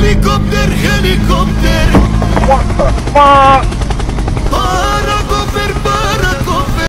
helicopter, helicopter. What the fuck?